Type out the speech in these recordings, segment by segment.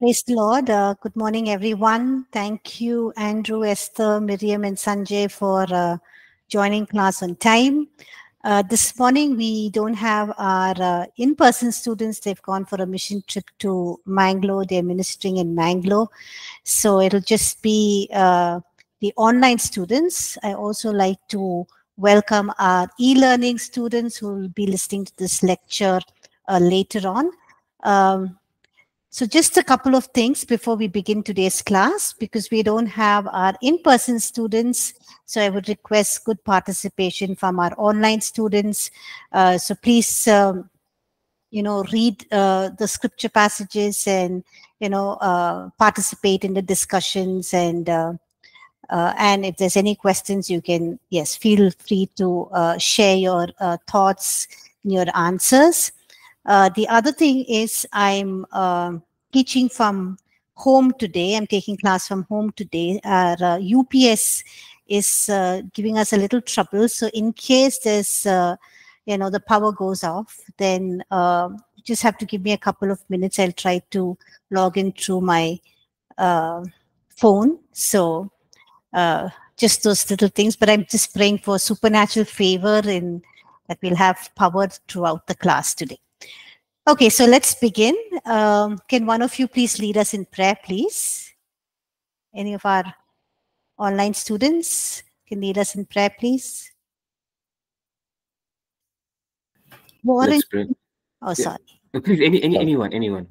Praise the Lord. Uh, good morning, everyone. Thank you, Andrew, Esther, Miriam, and Sanjay for uh, joining class on time. Uh, this morning, we don't have our uh, in-person students. They've gone for a mission trip to Mangalore. They're ministering in Mangalore. So it'll just be uh, the online students. I also like to welcome our e-learning students who will be listening to this lecture uh, later on. Um, so just a couple of things before we begin today's class, because we don't have our in-person students. So I would request good participation from our online students. Uh, so please, um, you know, read uh, the scripture passages and, you know, uh, participate in the discussions and, uh, uh, and if there's any questions, you can, yes, feel free to uh, share your thoughts, your answers. Uh, the other thing is I'm uh, teaching from home today. I'm taking class from home today. Uh, UPS is uh, giving us a little trouble. So in case there's, uh, you know, the power goes off, then just have to give me a couple of minutes. I'll try to log in through my phone. So just those little things. But I'm just praying for supernatural favor in that we'll have power throughout the class today. Okay, so let's begin. Um, can one of you please lead us in prayer, please? Any of our online students can lead us in prayer, please? Warren? Let's. Oh, sorry. Please, any, any, anyone, anyone.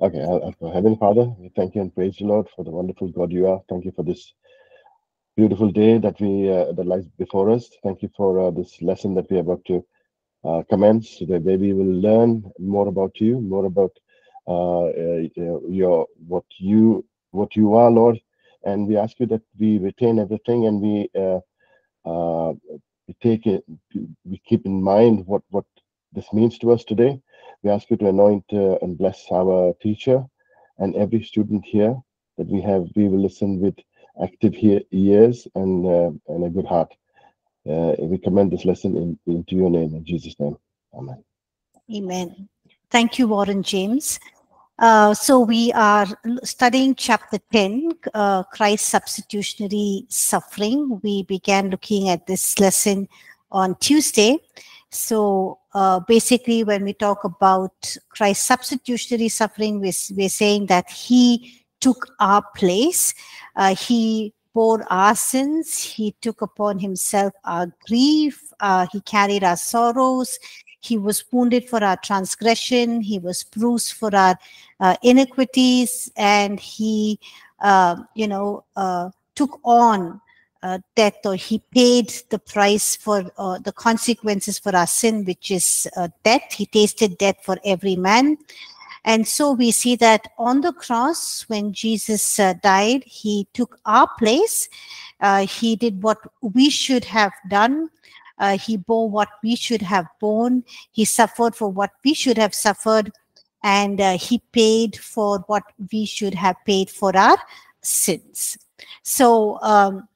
Okay, I'll, I'll Heavenly Father, we thank you and praise you, Lord, for the wonderful God you are. Thank you for this beautiful day that we uh, that lies before us. Thank you for uh, this lesson that we are about to uh, comments where we will learn more about you, more about uh, uh, your what you what you are, Lord. And we ask you that we retain everything and we we take it, we keep in mind what what this means to us today. We ask you to anoint uh, and bless our teacher and every student here that we have. We will listen with active ears and uh, and a good heart. Uh, we commend this lesson in, into your name, in Jesus' name. Amen. Amen. Thank you, Warren James. Uh, so we are studying chapter 10, uh, Christ's substitutionary suffering. We began looking at this lesson on Tuesday. So uh, basically, when we talk about Christ's substitutionary suffering, we're, we're saying that he took our place. Uh, he bore our sins. He took upon himself our grief. Uh, he carried our sorrows. He was wounded for our transgression. He was bruised for our uh, iniquities. And he, uh, you know, uh, took on uh, death or he paid the price for uh, the consequences for our sin, which is death. He tasted death for every man. And so we see that on the cross, when Jesus uh, died, he took our place. Uh, he did what we should have done. Uh, he bore what we should have borne. He suffered for what we should have suffered. And uh, he paid for what we should have paid for our sins. So, um,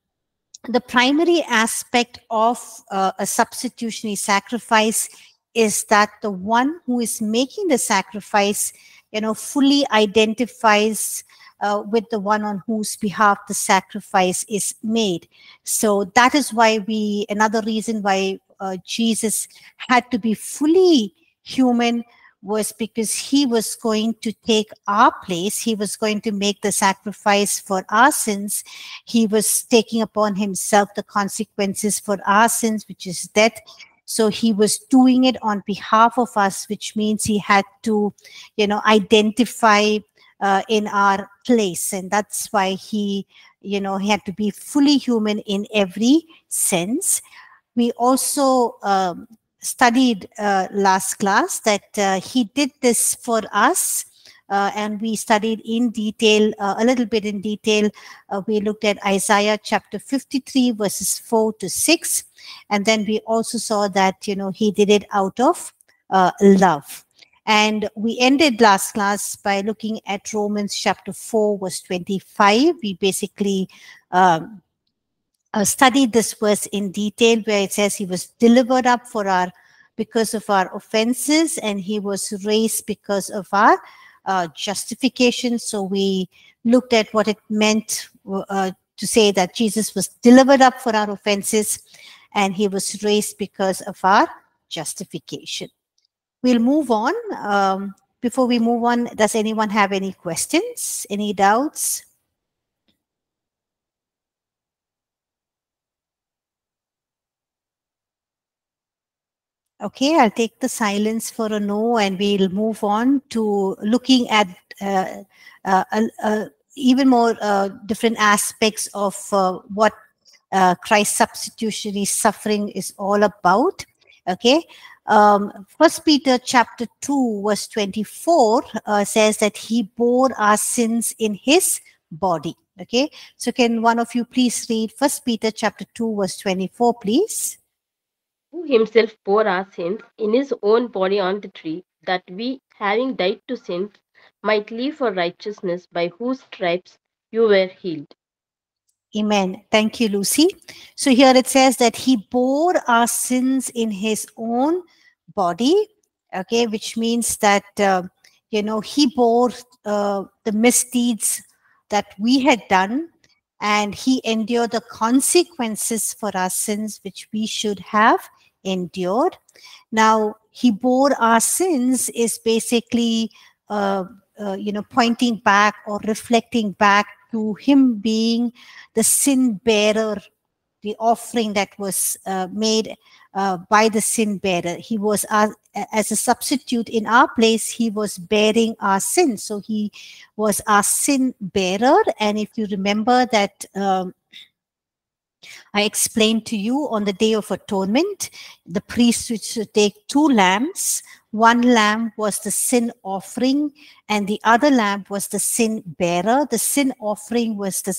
the primary aspect of uh, a substitutionary sacrifice is that the one who is making the sacrifice, you know, fully identifies uh, with the one on whose behalf the sacrifice is made. So that is why we, another reason why uh, Jesus had to be fully human was because he was going to take our place. He was going to make the sacrifice for our sins. He was taking upon himself the consequences for our sins, which is death. So he was doing it on behalf of us, which means he had to, you know, identify uh, in our place. And that's why he, you know, he had to be fully human in every sense. We also um, studied uh, last class that uh, he did this for us uh, and we studied in detail, uh, a little bit in detail. Uh, we looked at Isaiah chapter 53, verses 4 to 6. And then we also saw that, you know, he did it out of uh, love. And we ended last class by looking at Romans chapter 4, verse 25. We basically um, uh, studied this verse in detail where it says he was delivered up for our because of our offenses and he was raised because of our uh, justification. So we looked at what it meant uh, to say that Jesus was delivered up for our offenses and he was raised because of our justification. We'll move on. Um, before we move on, does anyone have any questions, any doubts? Okay, I'll take the silence for a no and we'll move on to looking at uh, uh, uh, even more uh, different aspects of uh, what uh, Christ's substitutionary suffering is all about. Okay, um, First Peter chapter 2 verse 24 says that he bore our sins in his body. Okay, so can one of you please read First Peter chapter 2 verse 24 please? who himself bore our sins in his own body on the tree, that we, having died to sins, might live for righteousness, by whose stripes you were healed. Amen. Thank you, Lucy. So here it says that he bore our sins in his own body, okay, which means that, uh, you know, he bore uh, the misdeeds that we had done and he endured the consequences for our sins, which we should have endured. Now, he bore our sins is basically, uh, uh, you know, pointing back or reflecting back to him being the sin bearer, the offering that was uh, made uh, by the sin bearer. He was uh, as a substitute in our place. He was bearing our sin, so he was our sin bearer. And if you remember that. Um, I explained to you on the Day of Atonement, the priest would take two lambs. One lamb was the sin offering, and the other lamb was the sin bearer. The sin offering was the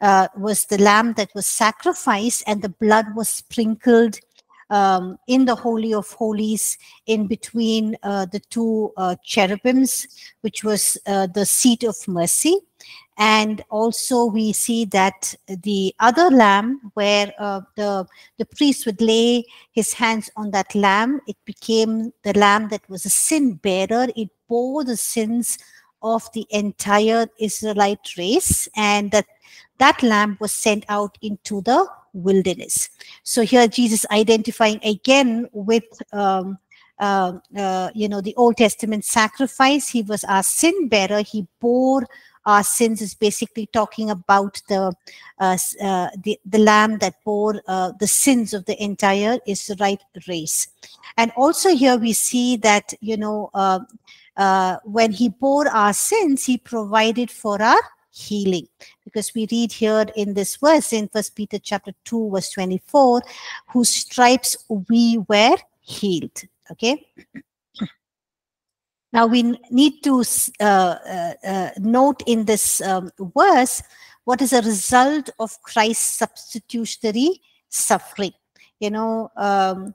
uh, was the lamb that was sacrificed, and the blood was sprinkled um, in the Holy of Holies in between uh, the two uh, cherubims, which was uh, the seat of mercy. And also we see that the other lamb where uh, the, the priest would lay his hands on that lamb, it became the lamb that was a sin bearer. It bore the sins of the entire Israelite race and that that lamb was sent out into the wilderness. So here Jesus identifying again with um, uh, uh, you know the Old Testament sacrifice. He was our sin bearer. He bore our sins is basically talking about the uh, uh, the, the lamb that bore uh, the sins of the entire Israelite race. And also here we see that, you know, uh, uh, when he bore our sins, he provided for our healing. Because we read here in this verse in first peter chapter 2 verse 24 whose stripes we were healed. Okay now we need to uh, uh, uh, note in this um, verse what is a result of Christ's substitutionary suffering. You know, um,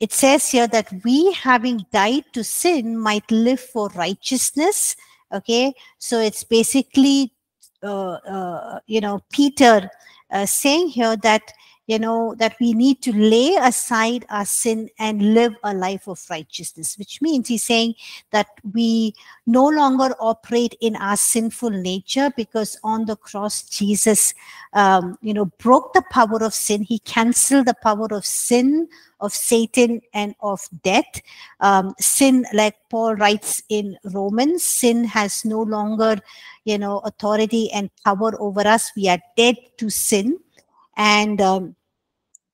it says here that we, having died to sin, might live for righteousness. Okay, so it's basically, uh, uh, you know, Peter uh, saying here that you know, that we need to lay aside our sin and live a life of righteousness, which means he's saying that we no longer operate in our sinful nature because on the cross, Jesus, um, you know, broke the power of sin. He canceled the power of sin, of Satan, and of death. Um, sin, like Paul writes in Romans, sin has no longer, you know, authority and power over us. We are dead to sin and um,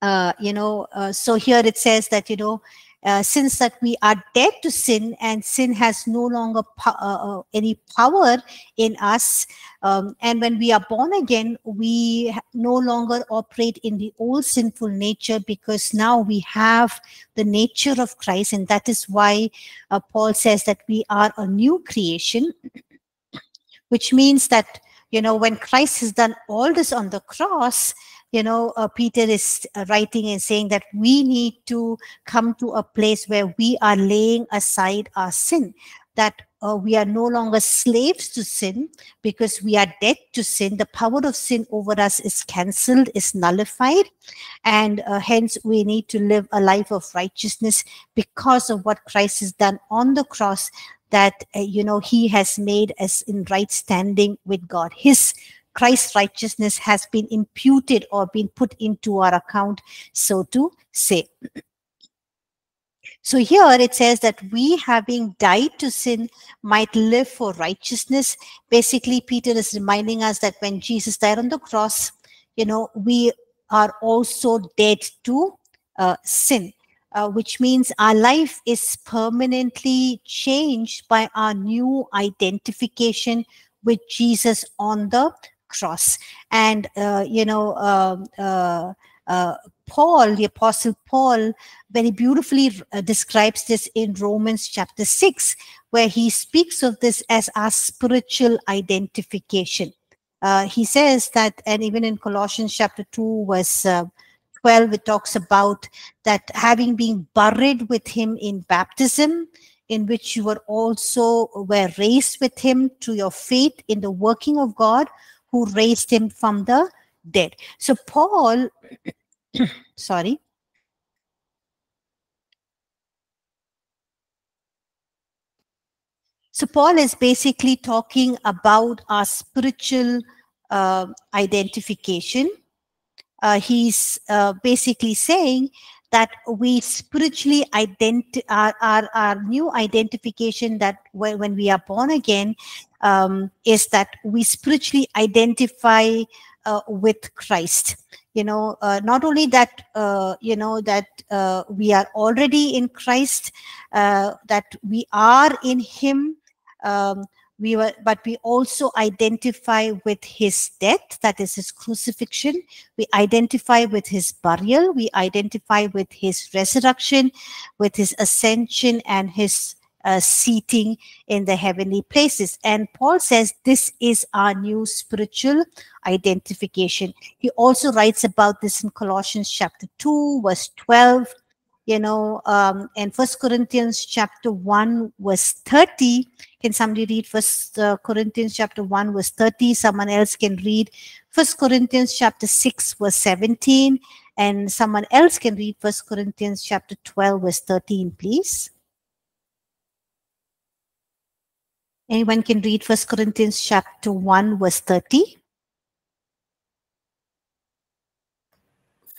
uh, you know uh, so here it says that you know uh, since that we are dead to sin and sin has no longer po uh, uh, any power in us um, and when we are born again we no longer operate in the old sinful nature because now we have the nature of christ. And that is why uh, paul says that we are a new creation which means that you know when christ has done all this on the cross you know, uh, Peter is uh, writing and saying that we need to come to a place where we are laying aside our sin, that uh, we are no longer slaves to sin because we are dead to sin. The power of sin over us is cancelled, is nullified, and uh, hence we need to live a life of righteousness because of what Christ has done on the cross that uh, you know he has made us in right standing with god his christ's righteousness has been imputed or been put into our account so to say. So here it says that we having died to sin might live for righteousness. Basically peter is reminding us that when jesus died on the cross you know we are also dead to uh, sin uh, which means our life is permanently changed by our new identification with Jesus on the cross. And, uh, you know, um, uh, uh, Paul, the Apostle Paul, very beautifully uh, describes this in Romans chapter 6, where he speaks of this as our spiritual identification. Uh, he says that, and even in Colossians chapter 2, verse 12 it talks about that having been buried with him in baptism in which you were also were raised with him to your faith in the working of god who raised him from the dead. So paul sorry. So paul is basically talking about our spiritual uh, identification. Uh, he's uh, basically saying that we spiritually identi- our, our, our new identification that when, when we are born again um, is that we spiritually identify uh, with christ. You know uh, not only that uh, you know that uh, we are already in christ that we are in him um, we were but we also identify with his death that is his crucifixion. We identify with his burial. We identify with his resurrection with his ascension and his uh, seating in the heavenly places. And paul says this is our new spiritual identification. He also writes about this in colossians chapter 2 verse 12 you know um in first corinthians chapter 1 verse 30 can somebody read first uh, corinthians chapter 1 verse 30 someone else can read first corinthians chapter 6 verse 17 and someone else can read first corinthians chapter 12 verse 13 please anyone can read first corinthians chapter 1 verse 30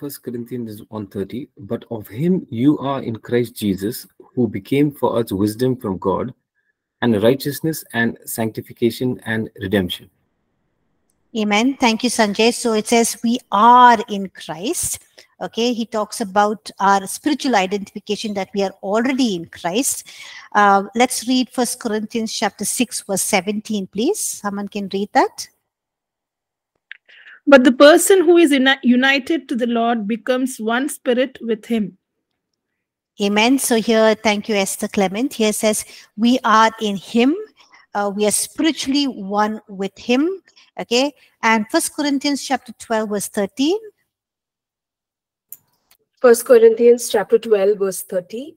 First Corinthians 1.30, but of him you are in Christ Jesus, who became for us wisdom from God, and righteousness and sanctification and redemption. Amen. Thank you, Sanjay. So it says we are in Christ. Okay, he talks about our spiritual identification that we are already in Christ. Uh, let's read First Corinthians chapter 6, verse 17, please. Someone can read that. But the person who is united to the Lord becomes one spirit with him. Amen. So here, thank you, Esther Clement. Here says, we are in him. Uh, we are spiritually one with him. Okay. And First Corinthians chapter 12, verse 13. First Corinthians chapter 12, verse 30.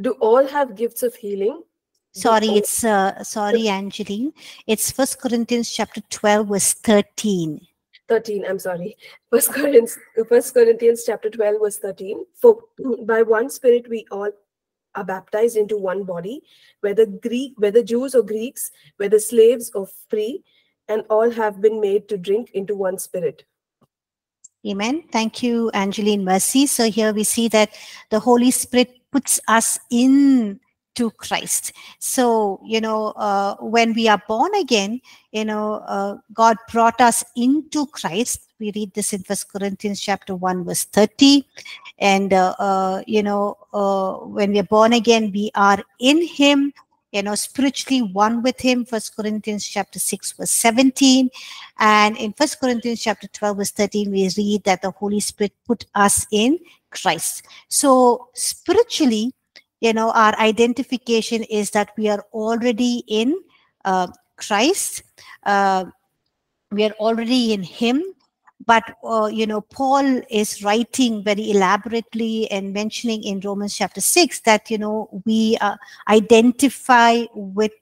Do all have gifts of healing? Sorry, it's uh, sorry, Angeline. It's First Corinthians chapter 12, verse 13. 13 i'm sorry first corinthians first corinthians chapter 12 verse 13 for by one spirit we all are baptized into one body whether greek whether jews or greeks whether slaves or free and all have been made to drink into one spirit amen thank you angeline mercy so here we see that the holy spirit puts us in to Christ. So, you know, uh, when we are born again, you know, uh, God brought us into Christ. We read this in First Corinthians chapter 1, verse 30. And, uh, uh you know, uh, when we are born again, we are in Him, you know, spiritually one with Him. First Corinthians chapter 6, verse 17. And in First Corinthians chapter 12, verse 13, we read that the Holy Spirit put us in Christ. So, spiritually, you know our identification is that we are already in uh, christ uh, we are already in him but uh, you know paul is writing very elaborately and mentioning in romans chapter 6 that you know we uh, identify with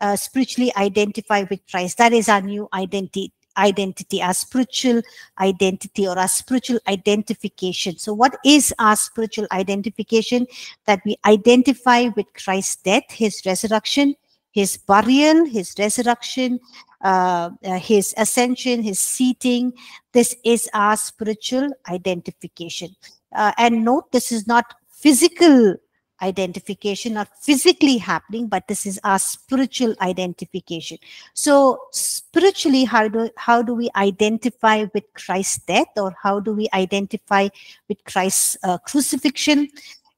uh, spiritually identify with christ that is our new identity identity, our spiritual identity or our spiritual identification. So, what is our spiritual identification? That we identify with Christ's death, his resurrection, his burial, his resurrection, uh, uh, his ascension, his seating. This is our spiritual identification. Uh, and note, this is not physical identification or physically happening, but this is our spiritual identification. So spiritually, how do how do we identify with Christ's death, or how do we identify with Christ's uh, crucifixion?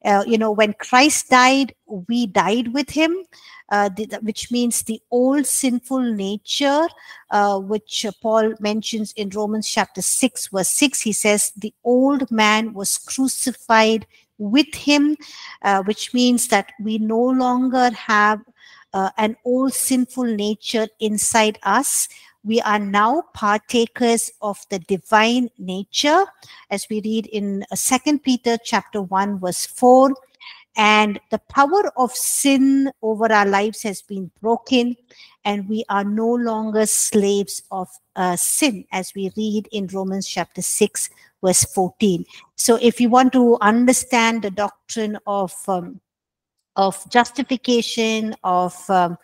Uh, you know, when Christ died, we died with him, uh, the, which means the old sinful nature, uh, which Paul mentions in Romans chapter 6, verse 6. He says, The old man was crucified with him, uh, which means that we no longer have uh, an old sinful nature inside us. We are now partakers of the divine nature, as we read in uh, Second Peter chapter 1, verse 4 and the power of sin over our lives has been broken and we are no longer slaves of uh, sin as we read in romans chapter 6 verse 14 so if you want to understand the doctrine of um, of justification of um,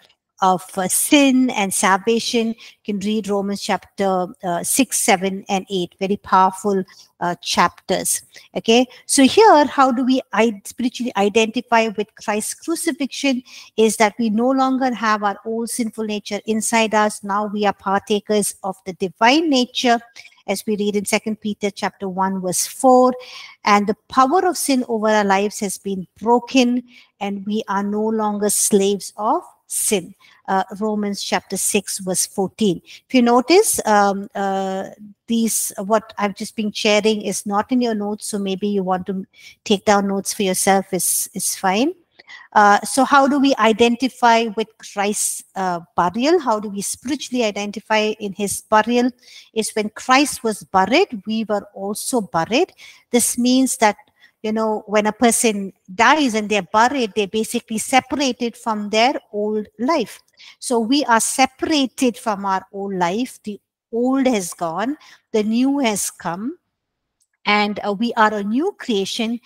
of uh, sin and salvation, you can read Romans chapter uh, 6, 7, and 8. Very powerful uh, chapters. Okay, so here, how do we spiritually identify with Christ's crucifixion? Is that we no longer have our old sinful nature inside us. Now we are partakers of the divine nature as we read in second peter chapter 1 verse 4 and the power of sin over our lives has been broken and we are no longer slaves of sin. Uh, Romans chapter 6, verse 14. If you notice, um, uh, these, what I've just been sharing is not in your notes, so maybe you want to take down notes for yourself is, is fine. Uh, so how do we identify with Christ's uh, burial? How do we spiritually identify in his burial? Is when Christ was buried, we were also buried. This means that you know, when a person dies and they're buried, they're basically separated from their old life. So we are separated from our old life. The old has gone, the new has come, and uh, we are a new creation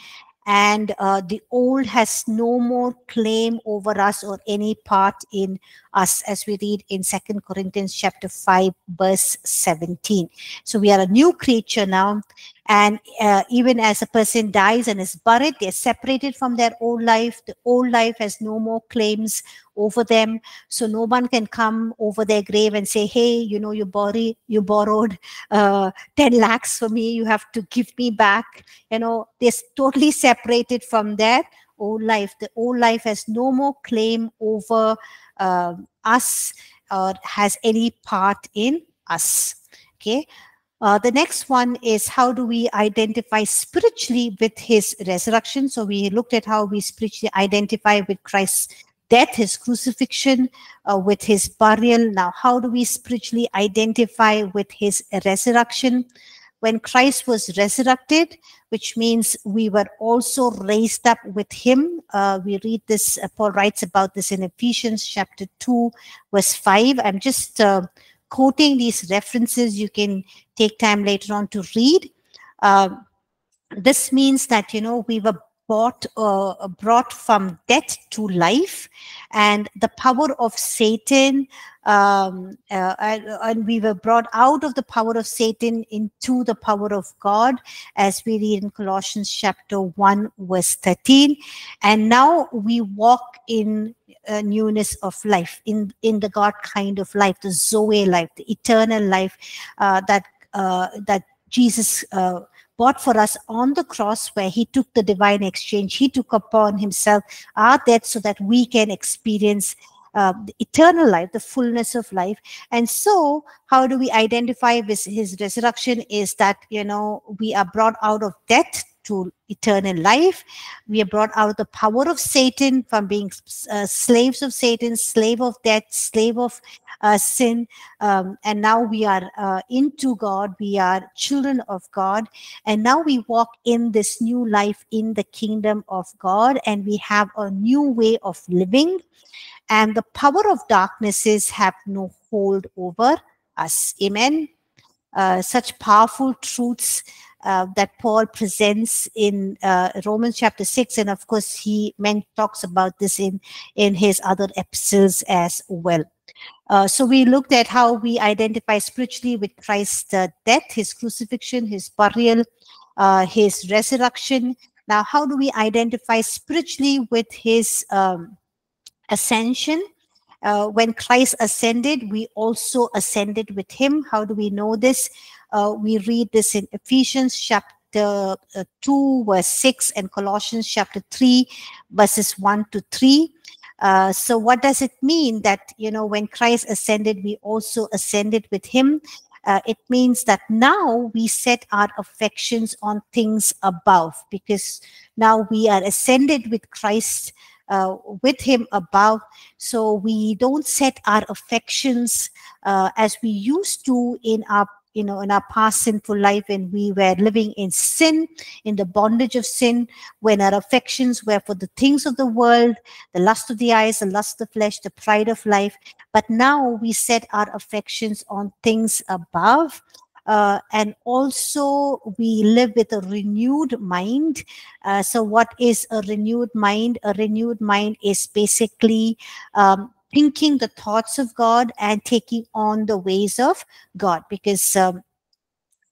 and uh, the old has no more claim over us or any part in us as we read in second corinthians chapter 5 verse 17 so we are a new creature now and uh, even as a person dies and is buried they're separated from their old life. The old life has no more claims over them. So no one can come over their grave and say hey you know you body you borrowed uh, 10 lakhs for me. You have to give me back. You know they're totally separated from their old life. The old life has no more claim over uh, us or has any part in us. Okay uh, the next one is how do we identify spiritually with his resurrection? So we looked at how we spiritually identify with Christ's death, his crucifixion, uh, with his burial. Now, how do we spiritually identify with his resurrection? When Christ was resurrected, which means we were also raised up with him. Uh, we read this, uh, Paul writes about this in Ephesians chapter 2, verse 5. I'm just uh, quoting these references. You can take time later on to read. Uh, this means that, you know, we were bought, uh, brought from death to life and the power of Satan, um, uh, and, and, we were brought out of the power of Satan into the power of God, as we read in Colossians chapter 1, verse 13. And now we walk in uh, newness of life, in, in the God kind of life, the Zoe life, the eternal life uh, that uh, that Jesus uh, bought for us on the cross, where He took the divine exchange. He took upon Himself our death so that we can experience uh, the eternal life, the fullness of life. And so, how do we identify with His resurrection? Is that you know we are brought out of death to eternal life. We are brought out of the power of Satan from being uh, slaves of Satan, slave of death, slave of uh, sin. Um, and now we are uh, into God. We are children of God. And now we walk in this new life in the kingdom of God. And we have a new way of living. And the power of darknesses have no hold over us. Amen. Uh, such powerful truths uh, that Paul presents in uh, Romans chapter six, and of course he meant talks about this in in his other epistles as well. Uh, so we looked at how we identify spiritually with Christ's uh, death, his crucifixion, his burial, uh, his resurrection. Now, how do we identify spiritually with his um, ascension? Uh, when Christ ascended, we also ascended with him. How do we know this? Uh, we read this in Ephesians chapter uh, 2, verse 6, and Colossians chapter 3, verses 1 to 3. Uh, so what does it mean that you know when christ ascended we also ascended with him uh, it means that now we set our affections on things above because now we are ascended with christ uh, with him above so we don't set our affections uh, as we used to in our you know in our past sinful life when we were living in sin in the bondage of sin when our affections were for the things of the world the lust of the eyes the lust of the flesh the pride of life. But now we set our affections on things above uh, and also we live with a renewed mind. Uh, so what is a renewed mind? A renewed mind is basically um, thinking the thoughts of God and taking on the ways of God. Because um,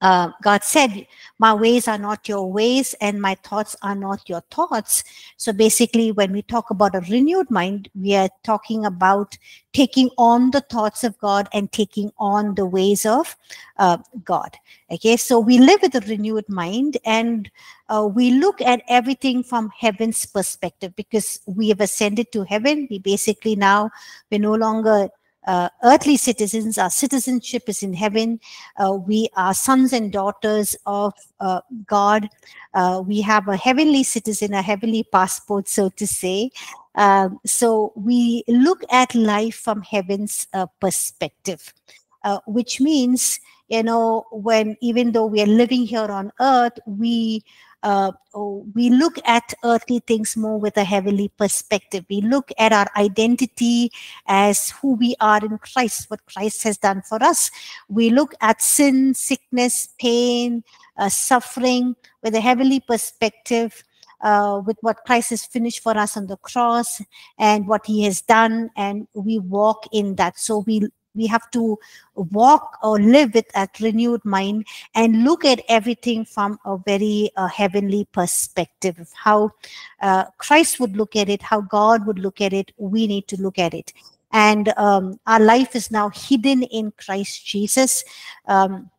uh, God said, My ways are not your ways, and my thoughts are not your thoughts. So basically, when we talk about a renewed mind, we are talking about taking on the thoughts of God and taking on the ways of uh, God. Okay, so we live with a renewed mind and uh, we look at everything from heaven's perspective because we have ascended to heaven. We basically now, we're no longer uh, earthly citizens. Our citizenship is in heaven. Uh, we are sons and daughters of uh, God. Uh, we have a heavenly citizen, a heavenly passport, so to say. Um, so we look at life from heaven's uh, perspective, uh, which means, you know, when even though we are living here on earth, we uh, we look at earthly things more with a heavenly perspective. We look at our identity as who we are in Christ, what Christ has done for us. We look at sin, sickness, pain, uh, suffering with a heavenly perspective. Uh, with what Christ has finished for us on the cross and what he has done, and we walk in that. So we we have to walk or live with a renewed mind and look at everything from a very uh, heavenly perspective of how uh, christ would look at it how god would look at it we need to look at it. And um, our life is now hidden in christ jesus. Um,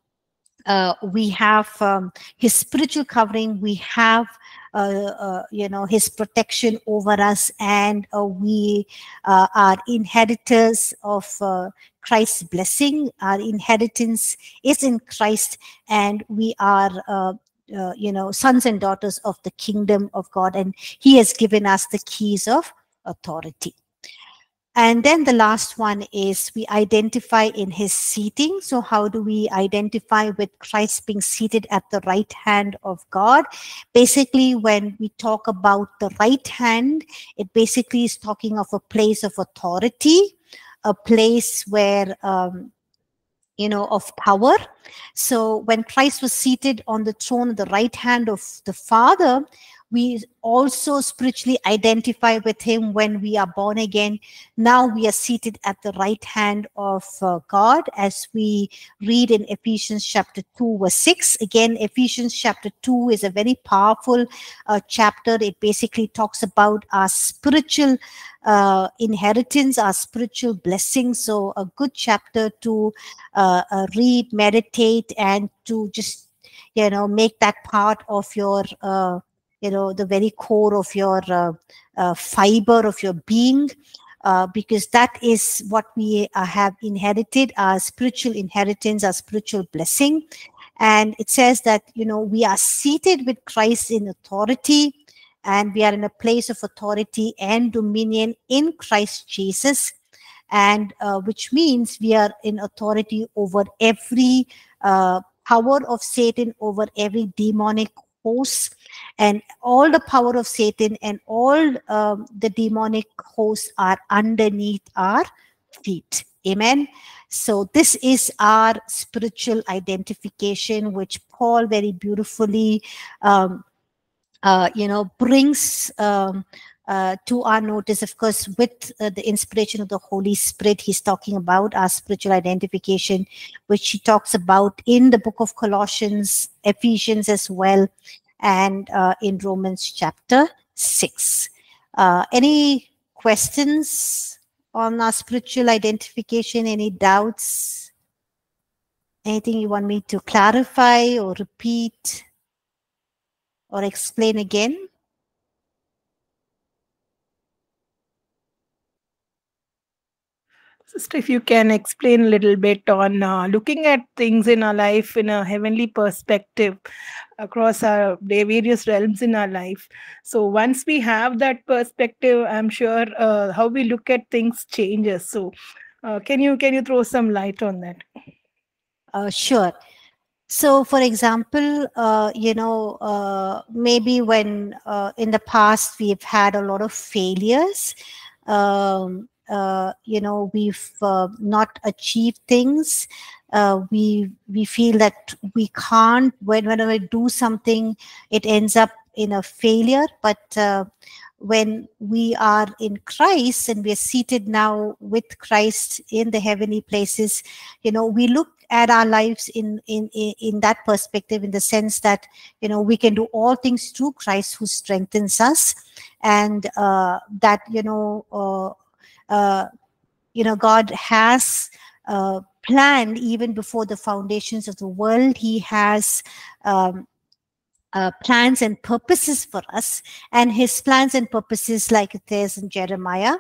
uh, we have um, his spiritual covering. We have uh, uh, you know his protection over us and uh, we uh, are inheritors of uh, christ's blessing our inheritance is in christ and we are uh, you know sons and daughters of the kingdom of god and he has given us the keys of authority and then the last one is we identify in his seating. So how do we identify with Christ being seated at the right hand of God? Basically, when we talk about the right hand, it basically is talking of a place of authority, a place where um, you know of power. So when christ was seated on the throne at the right hand of the father we also spiritually identify with him when we are born again. Now we are seated at the right hand of uh, God as we read in Ephesians chapter 2 verse 6. Again, Ephesians chapter 2 is a very powerful uh, chapter. It basically talks about our spiritual uh, inheritance, our spiritual blessings. So a good chapter to uh, uh, read, meditate, and to just, you know, make that part of your uh, you know the very core of your uh, uh, fiber of your being uh, because that is what we uh, have inherited our spiritual inheritance our spiritual blessing. And it says that you know we are seated with christ in authority and we are in a place of authority and dominion in christ jesus. And uh, which means we are in authority over every uh, power of satan over every demonic hosts and all the power of satan and all um, the demonic hosts are underneath our feet. Amen. So this is our spiritual identification, which Paul very beautifully, um, uh, you know, brings um, uh, to our notice. Of course, with uh, the inspiration of the Holy Spirit, he's talking about our spiritual identification, which he talks about in the book of Colossians, Ephesians as well, and uh, in Romans chapter six. Uh, any questions on our spiritual identification? Any doubts? Anything you want me to clarify or repeat or explain again? Sister, if you can explain a little bit on uh, looking at things in our life in a heavenly perspective across our various realms in our life. So once we have that perspective, I'm sure uh, how we look at things changes. So uh, can you can you throw some light on that? Uh, sure. So, for example, uh, you know, uh, maybe when in the past we've had a lot of failures, um, uh, you know we've uh, not achieved things. Uh, we we feel that we can't when whenever we do something it ends up in a failure. But uh, when we are in christ and we're seated now with christ in the heavenly places you know we look at our lives in in in that perspective in the sense that you know we can do all things through christ who strengthens us. And uh, that you know uh, uh, you know, God has uh, planned even before the foundations of the world. He has um, uh, plans and purposes for us. And his plans and purposes, like it says in Jeremiah,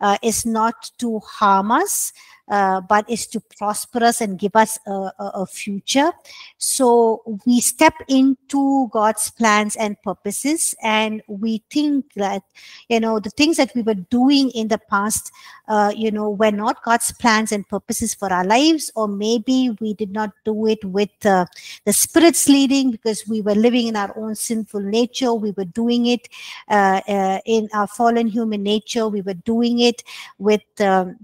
uh, is not to harm us, uh, but is to prosper us and give us a, a, a, future. So we step into God's plans and purposes, and we think that, you know, the things that we were doing in the past, uh, you know, were not God's plans and purposes for our lives, or maybe we did not do it with uh, the Spirit's leading because we were living in our own sinful nature. We were doing it uh, uh, in our fallen human nature. We were doing it with um,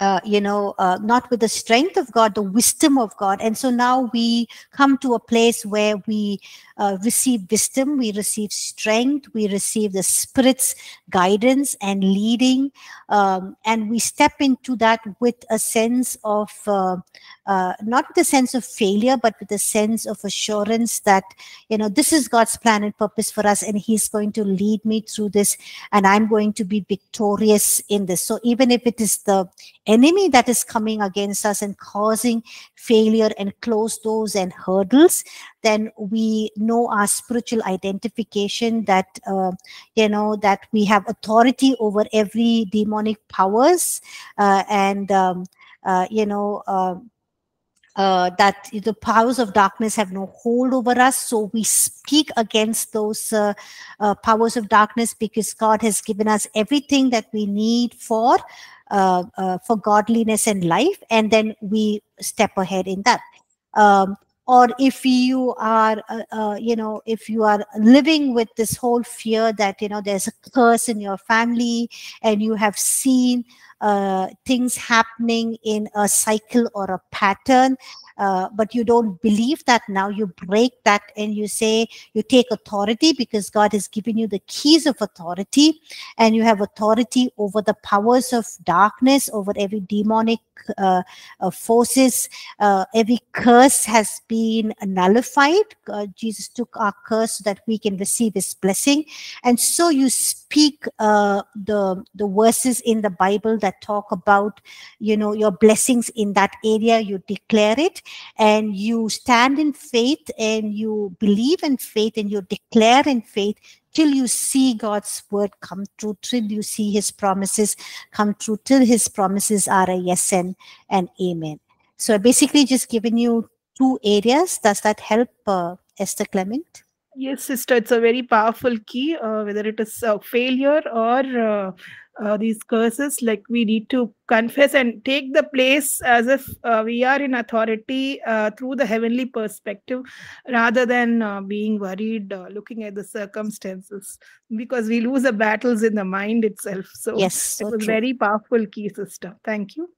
uh, you know, uh, not with the strength of God, the wisdom of God. And so now we come to a place where we uh, receive wisdom, we receive strength, we receive the Spirit's guidance and leading. Um, and we step into that with a sense of, uh, uh, not with a sense of failure, but with a sense of assurance that, you know, this is God's plan and purpose for us, and He's going to lead me through this, and I'm going to be victorious in this. So even if it is the enemy that is coming against us and causing failure and closed doors and hurdles then we know our spiritual identification that uh, you know that we have authority over every demonic powers uh, and um, uh, you know um, uh, that the powers of darkness have no hold over us. So we speak against those uh, uh, powers of darkness because God has given us everything that we need for uh, uh, for godliness and life, and then we step ahead in that. Um, or if you are uh, uh, you know if you are living with this whole fear that you know there's a curse in your family and you have seen uh, things happening in a cycle or a pattern uh, but you don't believe that now you break that and you say you take authority because god has given you the keys of authority and you have authority over the powers of darkness over every demonic uh, uh, forces. Uh, every curse has been nullified. Jesus took our curse so that we can receive his blessing. And so you speak the the verses in the bible that talk about you know your blessings in that area you declare it and you stand in faith and you believe in faith and you declare in faith till you see God's word come true, till you see his promises come true, till his promises are a yes and an amen. So I basically just given you two areas. Does that help, uh, Esther Clement? Yes, sister, it's a very powerful key, uh, whether it is a failure or uh, these curses like we need to confess and take the place as if uh, we are in authority uh, through the heavenly perspective rather than uh, being worried uh, looking at the circumstances because we lose the battles in the mind itself so yes so it was true. very powerful key sister thank you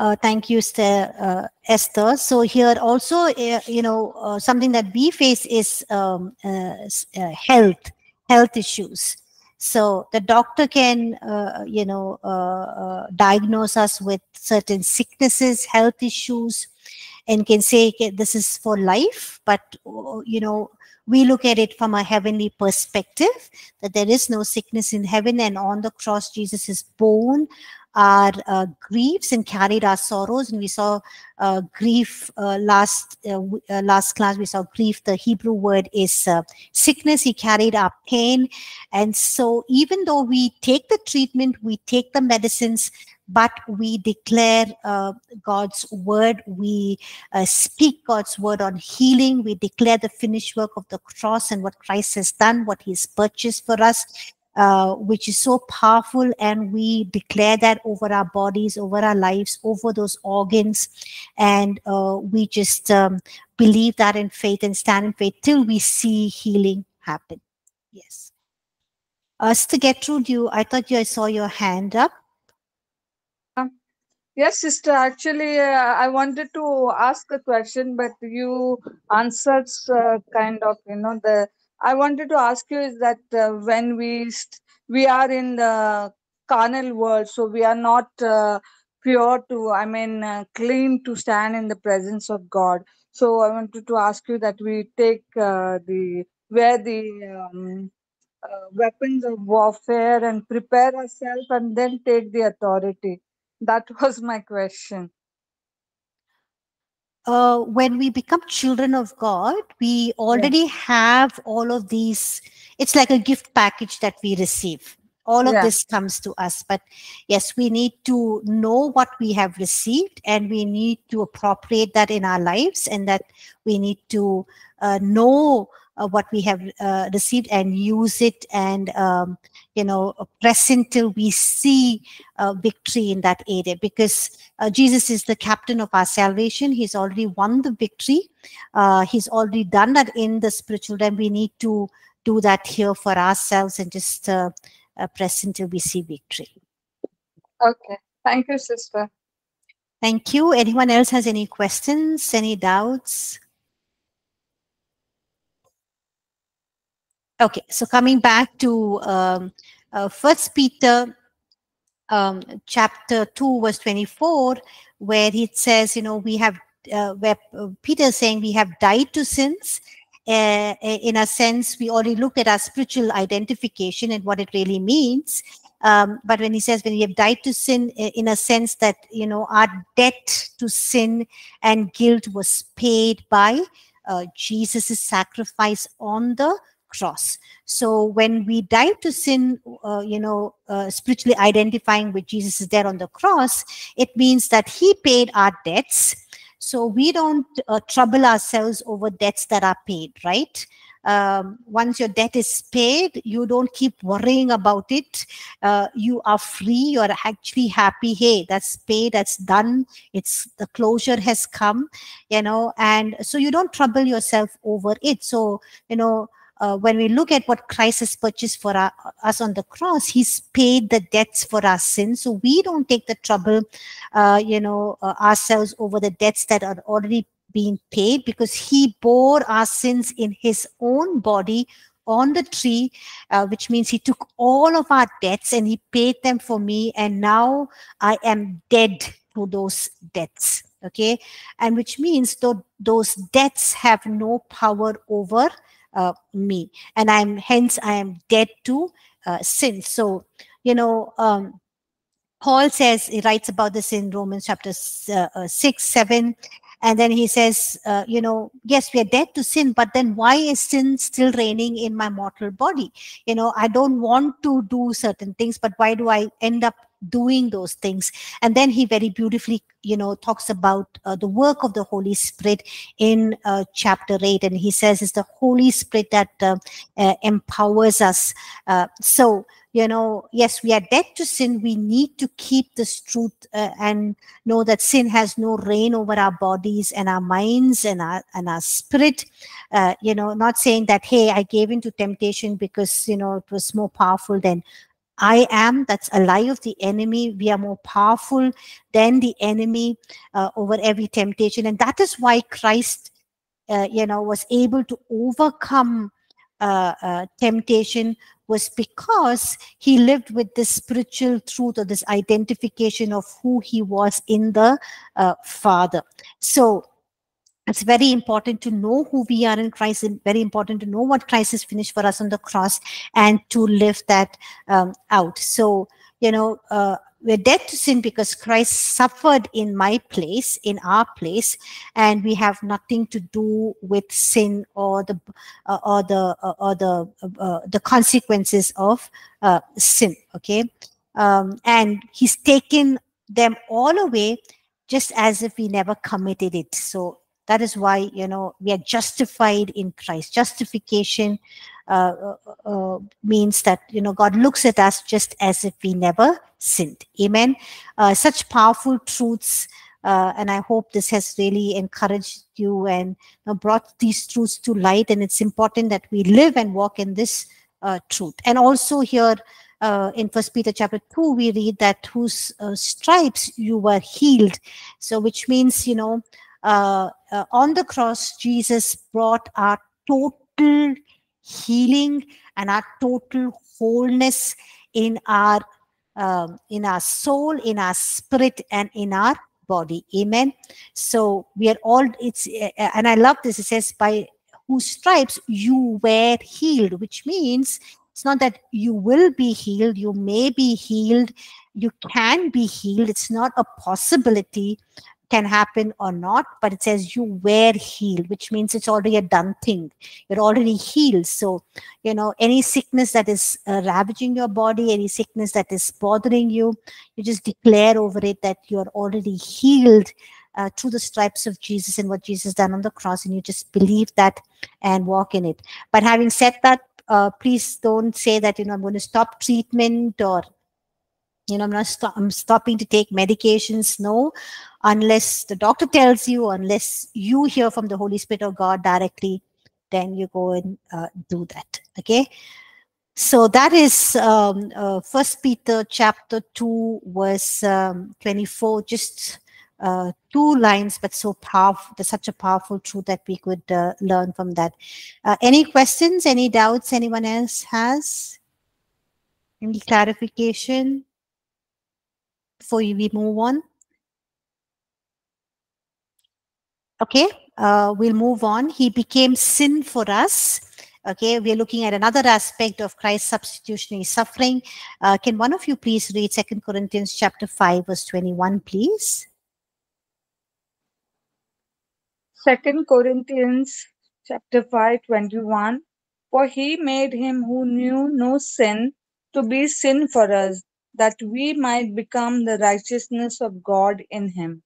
Uh, thank you, Esther. Uh, Esther. So here also, you know, uh, something that we face is um, health, health issues. So the doctor can, uh, you know, uh, uh, diagnose us with certain sicknesses, health issues, and can say "Okay, this is for life. But uh, you know, we look at it from a heavenly perspective that there is no sickness in heaven, and on the cross, Jesus is born our uh, griefs and carried our sorrows. And we saw uh, grief uh, last uh, uh, last class. We saw grief. The Hebrew word is uh, sickness. He carried our pain, and so even though we take the treatment, we take the medicines. But we declare uh, God's word. We uh, speak God's word on healing. We declare the finished work of the cross and what Christ has done, what He's purchased for us uh, which is so powerful and we declare that over our bodies over our lives over those organs and uh, we just um, believe that in faith and stand in faith till we see healing happen yes us to get through you i thought you i saw your hand up Yes, sister. Actually, uh, I wanted to ask a question, but you answered uh, kind of, you know, the. I wanted to ask you is that uh, when we we are in the carnal world, so we are not uh, pure to, I mean, uh, clean to stand in the presence of God. So I wanted to ask you that we take uh, the wear the um, uh, weapons of warfare and prepare ourselves and then take the authority. That was my question. Uh, when we become children of God, we already have all of these. It's like a gift package that we receive. All of Yeah. this comes to us. But yes, we need to know what we have received and we need to appropriate that in our lives and that we need to uh, know uh, what we have uh, received and use it and, um, you know, press until we see uh, victory in that area because uh, Jesus is the captain of our salvation. He's already won the victory. Uh, he's already done that in the spiritual realm. We need to do that here for ourselves and just uh, uh, press until we see victory. Okay. Thank you, sister. Thank you. Anyone else has any questions, any doubts? Okay, so coming back to um, uh, First Peter um, chapter 2 verse 24 where it says you know we have uh, where uh, peter is saying we have died to sins uh, in a sense we already looked at our spiritual identification and what it really means. Um, but when he says when we have died to sin uh, in a sense that you know our debt to sin and guilt was paid by uh, jesus' sacrifice on the cross. So when we die to sin uh, you know uh, spiritually identifying with jesus is there on the cross it means that he paid our debts. So we don't uh, trouble ourselves over debts that are paid right? Um, once your debt is paid you don't keep worrying about it. Uh, you are free. You are actually happy. Hey that's paid. That's done. It's the closure has come you know and so you don't trouble yourself over it. So you know uh, when we look at what Christ has purchased for our, us on the cross, He's paid the debts for our sins. So we don't take the trouble, uh, you know, uh, ourselves over the debts that are already being paid because He bore our sins in His own body on the tree, uh, which means He took all of our debts and He paid them for me. And now I am dead to those debts. Okay. And which means th- those debts have no power over uh, me. And i'm hence i am dead to uh, sin. So you know um, paul says he writes about this in romans chapter uh, uh, 6 7 and then he says uh, you know yes we are dead to sin but then why is sin still reigning in my mortal body? You know i don't want to do certain things but why do i end up doing those things. And then he very beautifully you know talks about uh, the work of the holy spirit in uh, chapter 8 and he says it's the holy spirit that uh, uh, empowers us. Uh, so you know yes we are dead to sin. We need to keep this truth uh, and know that sin has no reign over our bodies and our minds and our and our spirit. You know not saying that hey i gave into temptation because you know it was more powerful than I am, that's a lie of the enemy. We are more powerful than the enemy uh, over every temptation. And that is why Christ, uh, you know, was able to overcome uh, uh, temptation was because he lived with this spiritual truth or this identification of who he was in the uh, Father. So it's very important to know who we are in Christ and very important to know what Christ has finished for us on the cross and to live that um, out. So, you know, uh, we're dead to sin because Christ suffered in my place, in our place, and we have nothing to do with sin or the uh, or the uh, or the uh, the consequences of uh, sin. Okay, um, and He's taken them all away, just as if we never committed it. So that is why you know we are justified in christ. Justification uh, uh, uh, means that you know god looks at us just as if we never sinned. Amen. Uh, such powerful truths uh, and i hope this has really encouraged you and brought these truths to light. And it's important that we live and walk in this uh, truth. And also here uh, in first peter chapter 2 we read that whose uh, stripes you were healed. So which means you know uh, uh, on the cross, Jesus brought our total healing and our total wholeness in our um, in our soul, in our spirit, and in our body. Amen. So we are all. It's uh, and I love this. It says by whose stripes you were healed, which means it's not that you will be healed. You may be healed. You can be healed. It's not a possibility can happen or not, but it says you were healed, which means it's already a done thing. You're already healed. So, you know, any sickness that is uh, ravaging your body, any sickness that is bothering you, you just declare over it that you're already healed uh, through the stripes of Jesus and what Jesus done on the cross, and you just believe that and walk in it. But having said that, uh, please don't say that you know I'm going to stop treatment or you know i'm not i'm stopping to take medications no unless the doctor tells you unless you hear from the holy spirit of god directly then you go and uh, do that okay? So that is um, uh, first peter chapter 2 verse um, 24 just uh, two lines but so powerful such a powerful truth that we could uh, learn from that. Uh, any questions any doubts anyone else has? Any clarification? Before we move on? Okay, uh, we'll move on. He became sin for us. Okay, we're looking at another aspect of Christ's substitutionary suffering. Uh, can one of you please read Second Corinthians chapter 5, verse 21, please? Second Corinthians chapter 5, 21. For he made him who knew no sin to be sin for us, that we might become the righteousness of God in him.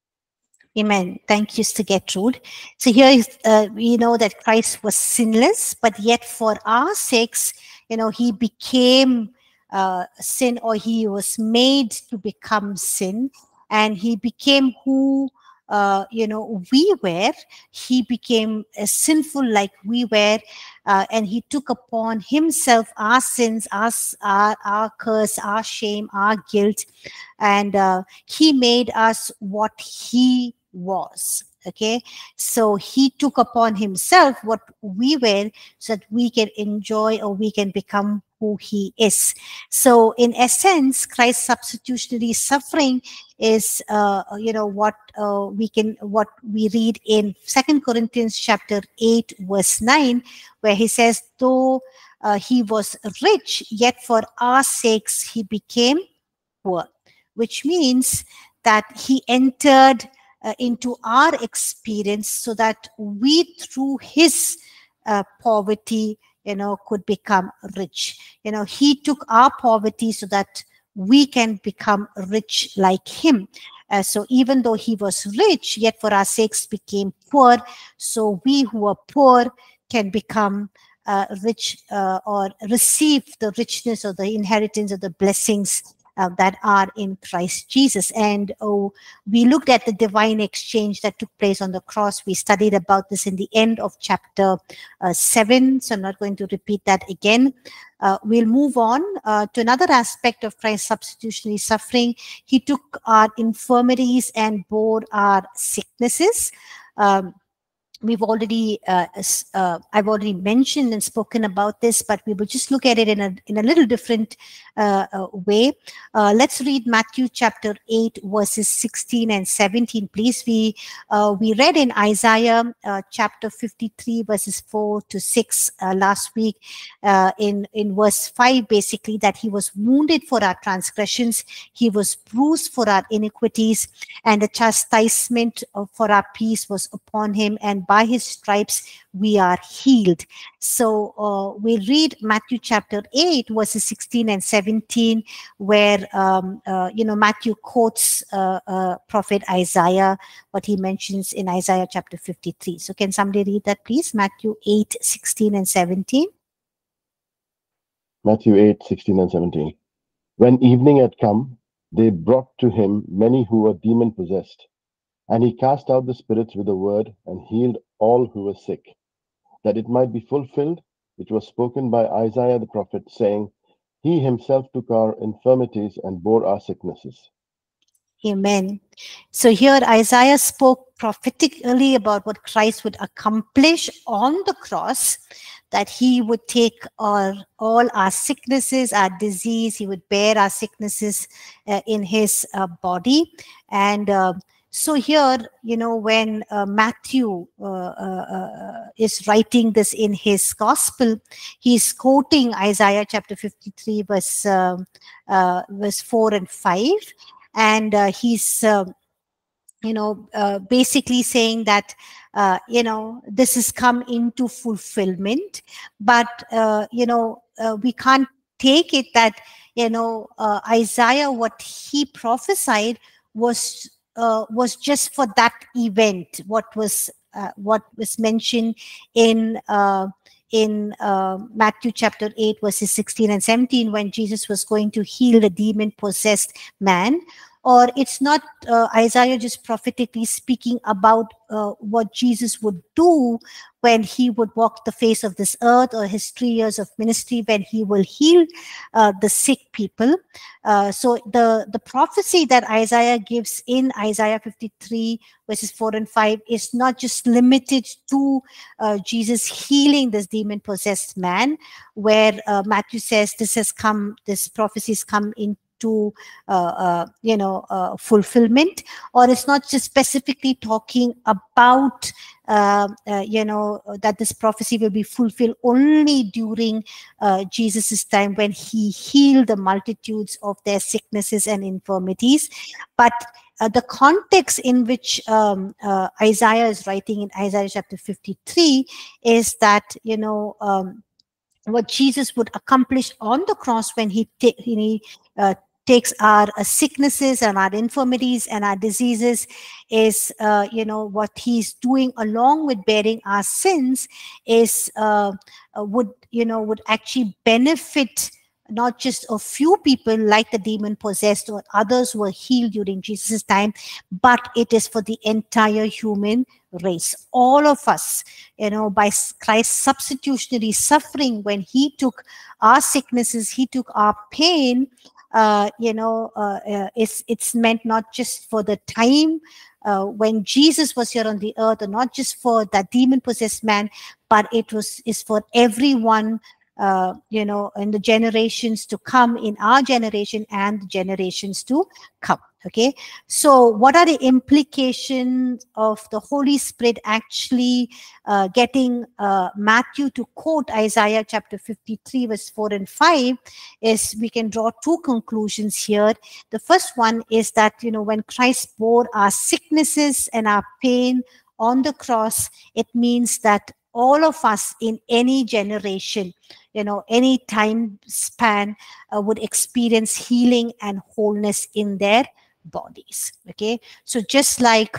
Amen. Thank you, Sister Gertrude. So here uh, we know that Christ was sinless, but yet for our sakes, you know, he became uh, sin or he was made to become sin and he became who uh, you know, we were, he became sinful like we were, uh, and he took upon himself our sins, us, our, our curse, our shame, our guilt, and uh, he made us what he was okay? So he took upon himself what we were so that we can enjoy or we can become who he is. So in essence christ's substitutionary suffering is uh, you know what uh, we can what we read in second corinthians chapter 8 verse 9 where he says though uh, he was rich yet for our sakes he became poor which means that he entered uh, into our experience so that we through his uh, poverty you know could become rich. You know he took our poverty so that we can become rich like him. Uh, so even though he was rich yet for our sakes became poor. So we who are poor can become uh, rich uh, or receive the richness or the inheritance or the blessings uh, that are in Christ Jesus. And oh, we looked at the divine exchange that took place on the cross. We studied about this in the end of chapter uh, 7. So I'm not going to repeat that again. Uh, we'll move on uh, to another aspect of Christ's substitutionary suffering. He took our infirmities and bore our sicknesses. Um, we've already uh, uh, I've already mentioned and spoken about this, but we will just look at it in a in a little different uh, uh way. Uh, let's read Matthew chapter eight, verses sixteen and seventeen, please. We uh, we read in Isaiah chapter fifty three, verses four to six last week. in in verse five, basically that he was wounded for our transgressions, he was bruised for our iniquities, and the chastisement for our peace was upon him, and by his stripes we are healed. So uh, we'll read Matthew chapter 8, verses 16 and 17, where, um, uh, you know, Matthew quotes uh, uh, prophet Isaiah, what he mentions in Isaiah chapter 53. So can somebody read that, please? Matthew 8, 16 and 17. Matthew 8, 16 and 17. When evening had come, they brought to him many who were demon possessed and he cast out the spirits with a word and healed all who were sick, that it might be fulfilled, which was spoken by Isaiah the prophet, saying, He himself took our infirmities and bore our sicknesses. Amen. So here Isaiah spoke prophetically about what Christ would accomplish on the cross, that he would take our, all our sicknesses, our disease, he would bear our sicknesses uh, in his uh, body. And uh, so here, you know, when uh, Matthew uh, uh, uh, is writing this in his gospel, he's quoting Isaiah chapter 53, verse, um, uh, verse 4 and 5. And uh, he's, um, you know, basically saying that, you know, this has come into fulfillment. But, you know, we can't take it that, you know, Isaiah, what he prophesied was uh, was just for that event. What was uh, what was mentioned in uh, in uh, Matthew chapter 8, verses 16 and 17, when Jesus was going to heal the demon possessed man or it's not uh, Isaiah just prophetically speaking about uh, what Jesus would do when he would walk the face of this earth or his three years of ministry when he will heal uh, the sick people. Uh, so the, the prophecy that Isaiah gives in Isaiah 53 verses 4 and 5 is not just limited to uh, Jesus healing this demon possessed man where uh, Matthew says this has come, this prophecy has come in to uh, uh, you know uh, fulfillment or it's not just specifically talking about uh, uh, you know that this prophecy will be fulfilled only during uh, jesus's time when he healed the multitudes of their sicknesses and infirmities. But the context in which um, isaiah is writing in isaiah chapter 53 is that you know um, what Jesus would accomplish on the cross when he, he uh, takes our uh, sicknesses and our infirmities and our diseases is uh, you know what he's doing along with bearing our sins is uh, uh would you know would actually benefit not just a few people like the demon possessed or others were healed during jesus' time but it is for the entire human race. All of us you know by christ's substitutionary suffering when he took our sicknesses he took our pain uh, you know, uh, uh, it's it's meant not just for the time uh, when Jesus was here on the earth, or not just for that demon possessed man, but it was is for everyone. Uh, you know, in the generations to come, in our generation and generations to come. Okay, so what are the implications of the Holy Spirit actually uh, getting uh, Matthew to quote Isaiah chapter 53, verse 4 and 5? Is we can draw two conclusions here. The first one is that, you know, when Christ bore our sicknesses and our pain on the cross, it means that all of us in any generation, you know, any time span uh, would experience healing and wholeness in their bodies okay so just like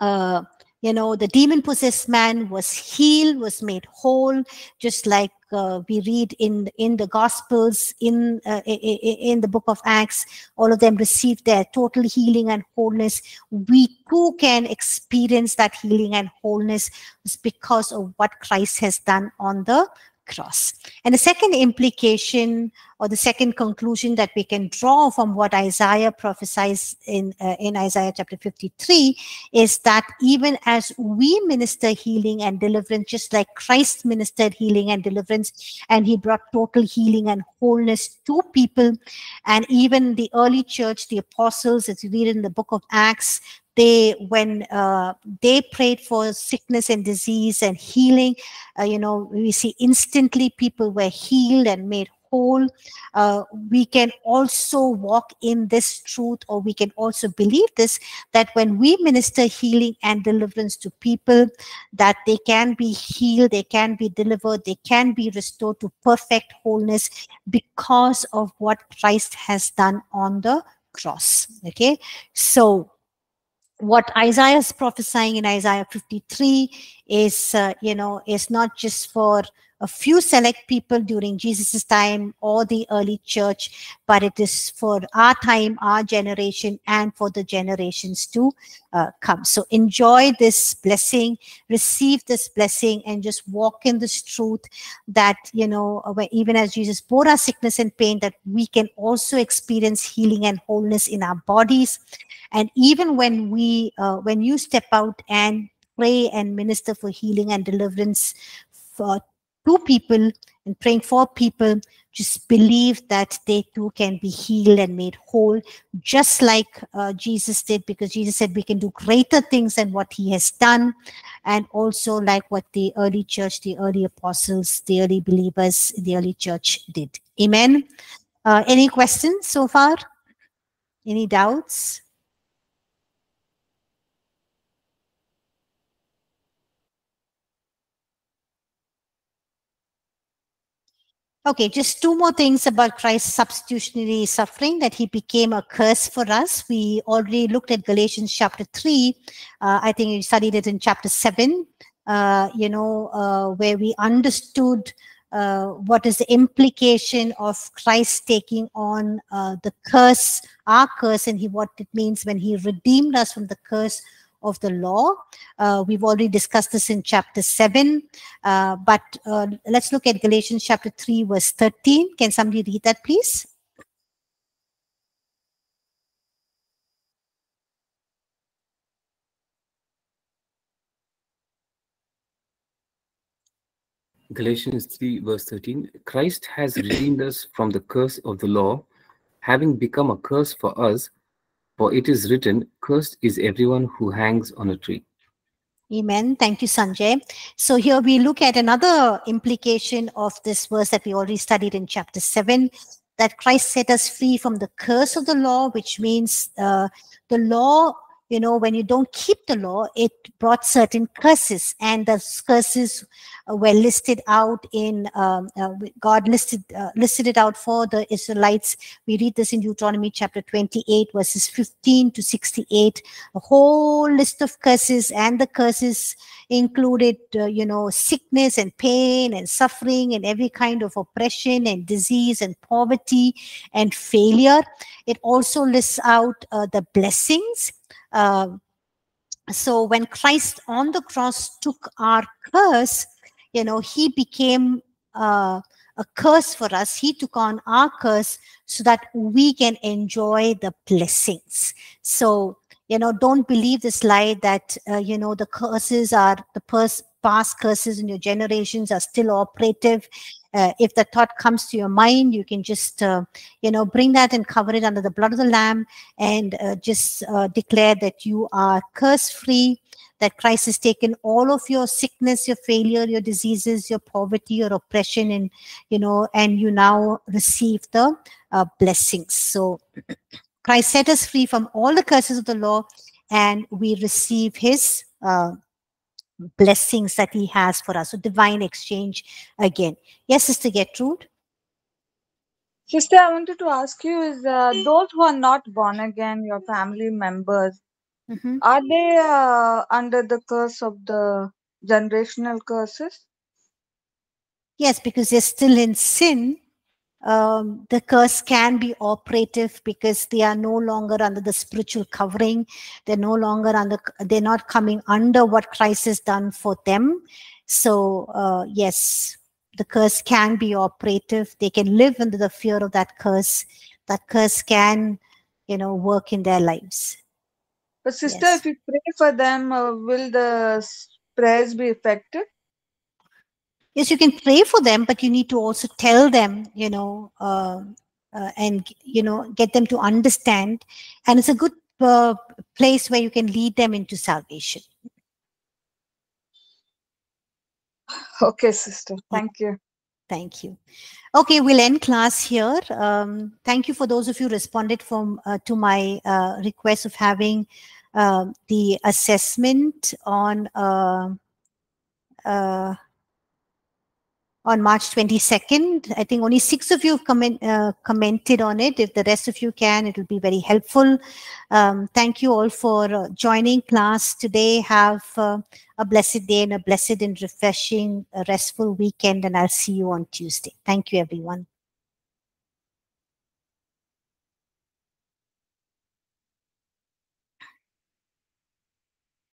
uh you know the demon possessed man was healed was made whole just like uh, we read in in the Gospels, in uh, in the book of Acts, all of them received their total healing and wholeness. We too can experience that healing and wholeness because of what Christ has done on the cross. And the second implication or the second conclusion that we can draw from what Isaiah prophesies in uh, in Isaiah chapter 53 is that even as we minister healing and deliverance just like Christ ministered healing and deliverance and he brought total healing and wholeness to people and even the early church the apostles as you read in the book of Acts they when uh, they prayed for sickness and disease and healing uh, you know we see instantly people were healed and made whole. Uh, we can also walk in this truth or we can also believe this that when we minister healing and deliverance to people that they can be healed they can be delivered they can be restored to perfect wholeness because of what christ has done on the cross. Okay? So what Isaiah is prophesying in Isaiah 53 is, uh, you know, is not just for a few select people during Jesus' time or the early church, but it is for our time, our generation, and for the generations to uh, come. So enjoy this blessing, receive this blessing, and just walk in this truth that, you know, uh, even as Jesus bore our sickness and pain, that we can also experience healing and wholeness in our bodies and even when we uh, when you step out and pray and minister for healing and deliverance for to people and praying for people just believe that they too can be healed and made whole just like uh, jesus did because jesus said we can do greater things than what he has done. And also like what the early church the early apostles the early believers the early church did. Amen. Uh, any questions so far? Any doubts Okay, just two more things about Christ's substitutionary suffering that he became a curse for us. We already looked at Galatians chapter 3. Uh, I think we studied it in chapter 7, uh, you know, uh, where we understood uh, what is the implication of Christ taking on uh, the curse, our curse, and he, what it means when he redeemed us from the curse of the law. Uh, we've already discussed this in chapter 7, uh, but uh, let's look at Galatians chapter 3, verse 13. Can somebody read that, please? Galatians 3, verse 13 Christ has redeemed us from the curse of the law, having become a curse for us, for it is written, Cursed is everyone who hangs on a tree. Amen. Thank you, Sanjay. So here we look at another implication of this verse that we already studied in chapter 7 that Christ set us free from the curse of the law, which means uh, the law, you know, when you don't keep the law, it brought certain curses, and those curses were listed out in um, uh, God listed uh, listed it out for the Israelites. We read this in Deuteronomy chapter 28, verses 15 to 68. A whole list of curses, and the curses included, uh, you know, sickness and pain and suffering and every kind of oppression and disease and poverty and failure. It also lists out uh, the blessings. Uh, so when Christ on the cross took our curse, you know, he became uh, a curse for us. He took on our curse so that we can enjoy the blessings. So, you know, don't believe this lie that, uh, you know, the curses are the pers- past curses in your generations are still operative. Uh, if the thought comes to your mind, you can just, uh, you know, bring that and cover it under the blood of the Lamb and uh, just uh, declare that you are curse free that Christ has taken all of your sickness, your failure, your diseases, your poverty, your oppression, and you know, and you now receive the uh, blessings. So Christ set us free from all the curses of the law, and we receive His uh, blessings that He has for us. So divine exchange again. Yes, Sister Gertrude. Sister, I wanted to ask you is uh, those who are not born again, your family members, Mhm. are they uh, under the curse of the generational curses? Yes, because they're still in sin. Um, the curse can be operative because they are no longer under the spiritual covering. They're no longer under, they're not coming under what Christ has done for them. So, uh, yes, the curse can be operative. They can live under the fear of that curse. That curse can, you know, work in their lives. But sister, Yes. if we pray for them, uh, will the prayers be effective? Yes you can pray for them but you need to also tell them you know uh, uh, and you know get them to understand. And it's a good uh, place where you can lead them into salvation. Okay, sister. Thank you. thank you. Okay we'll end class here. Um, thank you for those of you responded from uh, to my uh, request of having um the assessment on uh, uh, on March 22nd. I think only six of you have comment, uh, commented on it. If the rest of you can, it will be very helpful. Um, thank you all for uh, joining class today. Have uh, a blessed day and a blessed and refreshing, uh, restful weekend, and I'll see you on Tuesday. Thank you, everyone.